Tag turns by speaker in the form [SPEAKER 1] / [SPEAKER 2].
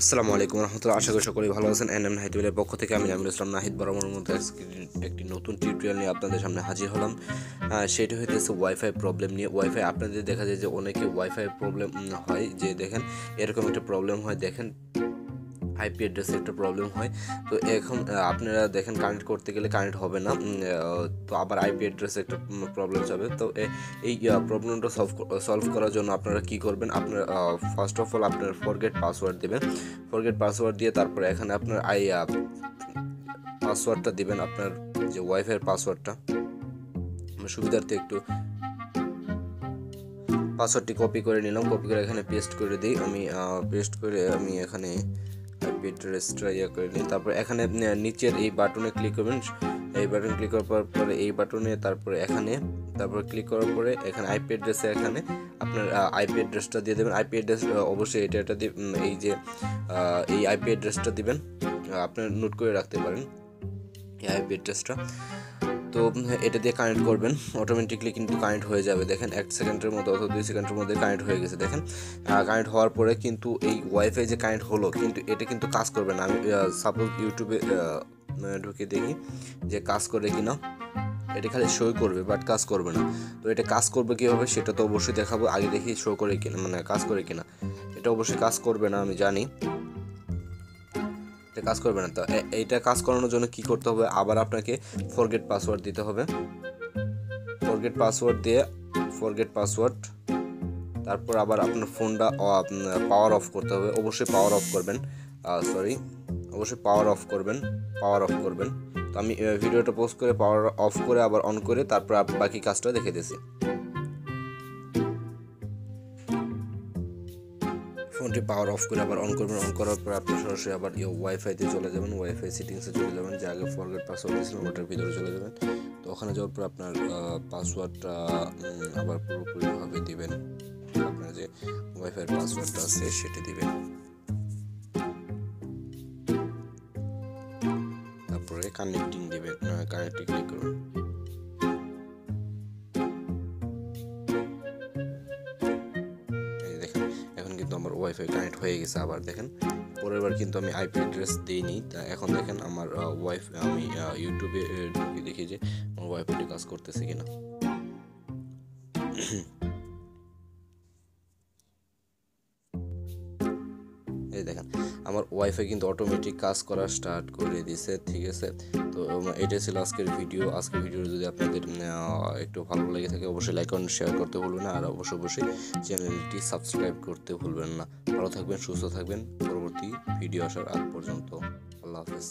[SPEAKER 1] আসসালামু আলাইকুম রহমতুল্লাহ। আশা করি সকলেই ভালো আছেন। এন এম নাহিদুলের পক্ষ থেকে আমি জামিল ইসলাম নাহিদ বরাবর মধ্যে একটি নতুন টিউটোরিয়াল নিয়ে আপনাদের সামনে হাজির হলাম। সেটি হইতেছে ওয়াইফাই প্রবলেম নিয়ে। ওয়াইফাই আপনাদের দেখা যায় যে অনেকে ওয়াইফাই প্রবলেম হয়। যে দেখেন, এরকম একটা প্রবলেম হয়। দেখেন আইপি অ্যাড্রেসে একটা প্রবলেম হয়। তো এখন আপনারা দেখেন কানেক্ট করতে গেলে কানেক্ট হবে না। তো আবার আইপি অ্যাড্রেসে একটা প্রবলেম যাবে। তো এই প্রবলেমটা সলভ সলভ করার জন্য আপনারা কি করবেন? আপনার ফার্স্ট অফ অল আপনার ফরগেট পাসওয়ার্ড দেবেন। ফরগেট পাসওয়ার্ড দিয়ে তারপরে এখানে আপনার আই পাসওয়ার্ডটা দিবেন আপনার যে ওয়াইফাইয়ের পাসওয়ার্ডটা সুবিধার্থে একটু পাসওয়ার্ডটি কপি করে নিলাম। কপি করে এখানে পেস্ট করে দিই। আমি পেস্ট করে আমি এখানে ইয়ে করে নিই তারপর এখানে নিচের এই বাটনে ক্লিক করবেন। এই বাটন ক্লিক করার পরে এই বাটনে তারপরে এখানে, তারপর ক্লিক করার পরে এখানে আইপি অ্যাড্রেসে এখানে আপনার আইপি অ্যাড্রেসটা দিয়ে দেবেন। আইপি অ্যাড্রেস অবশ্যই এটা এটা এই যে এই আইপি অ্যাড্রেসটা দিবেন। আপনার নোট করে রাখতে পারেন। এই আইপি অ্যাড্রেসটা তো এটা দিয়ে কানেক্ট করবেন। অটোমেটিকলি কিন্তু কানেক্ট হয়ে যাবে। দেখেন, এক সেকেন্ডের মধ্যে অথবা দুই সেকেন্ডের মধ্যে কানেক্ট হয়ে গেছে, দেখেন। কানেক্ট হওয়ার পরে কিন্তু এই ওয়াইফাই যে কানেক্ট হলো, কিন্তু এটা কিন্তু কাজ করবে না। আমি সাপোজ ইউটিউবে ঢুকে দেখি যে কাজ করে কি না এটা খালি শো করবে বাট কাজ করবে না। তো এটা কাজ করবে কীভাবে, সেটা তো অবশ্যই দেখাবো। আগে দেখি শো করে কিনা মানে কাজ করে কিনা। এটা অবশ্যই কাজ করবে না, আমি জানি। এটা কাজ করবে না। তো এইটা কাজ করানোর জন্য কি করতে হবে? আবার আপনাকে ফরগেট পাসওয়ার্ড দিতে হবে। ফরগেট পাসওয়ার্ড দিয়ে ফরগেট পাসওয়ার্ড তারপর আবার আপনার ফোনটা পাওয়ার অফ করতে হবে। অবশ্যই পাওয়ার অফ করবেন। সরি অবশ্যই পাওয়ার অফ করবেন পাওয়ার অফ করবেন। তো আমি ভিডিওটা পোস্ট করে পাওয়ার অফ করে আবার অন করে তারপর বাকি কাজটা দেখে দিয়েছি। ফোনটি পাওয়ার অফ করে আবার অন করবেন অন করার পর আপনি সরাসরি আবার ওয়াইফাইতে চলে যাবেন ওয়াইফাই সেটিংসে চলে যাবেন, যে আগে ফরগেট পাসওয়ার্ড দিয়েছিলেন ওটার ভিতরে চলে যাবেন। তো ওখানে যাওয়ার পর আপনার পাসওয়ার্ডটা আবার পুরোপুরিভাবে দিবেন। আপনার যে ওয়াইফাইয়ের পাসওয়ার্ডটা আছে সেটি দিবেন। তারপরে কানেক্টিং দিবেন কানেক্টিং ক্লিক করবেন। ওয়াইফাই কানেক্ট হয়ে গেছে আবার দেখেন। পরের বার কিন্তু আমি আইপি অ্যাড্রেস দিইনি। তা এখন দেখেন আমার ওয়াইফ আমি ইউটিউবে ঢুকে দেখি যে আমার ওয়াইফাইটি কাজ করতেছে কিনা। এই দেখেন। আমার ওয়াইফাই কিন্তু অটোমেটিক কাজ করা স্টার্ট করে দিছে, ঠিক আছে? তো এটা ছিল আজকের ভিডিও আজকের ভিডিও যদি আপনাদের একটু ভালো লেগে থাকে, অবশ্যই লাইক কমেন্ট শেয়ার করতে ভুলবেন না, আর অবশ্যই অবশ্যই চ্যানেলটি সাবস্ক্রাইব করতে ভুলবেন না। ভালো থাকবেন, সুস্থ থাকবেন। পরবর্তী ভিডিও আসার আগ পর্যন্ত। আল্লাহ হাফেজ।